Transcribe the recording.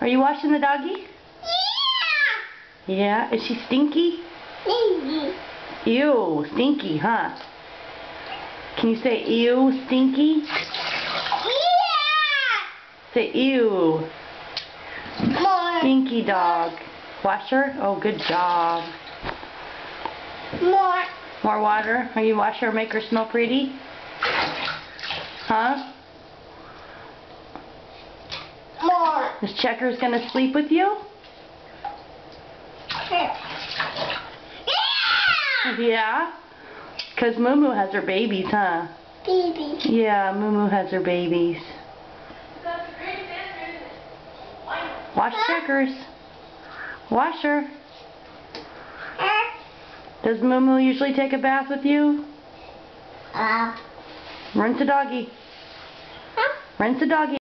Are you washing the doggy? Yeah. Yeah. Is she stinky? Baby. Ew, stinky, huh? Can you say ew, stinky? Yeah. Say ew, More. stinky dog. Wash her? Oh, good job. More. More water? Are you wash her, make her smell pretty? Huh? More. Is Checkers gonna sleep with you? Yeah. Yeah? Because Moo Moo has her babies, huh? Baby. Yeah, Moo Moo has her babies. Wash Checkers. Wash her. Does Moo Moo usually take a bath with you? Uh. Rinse the doggy. Rinse the doggy.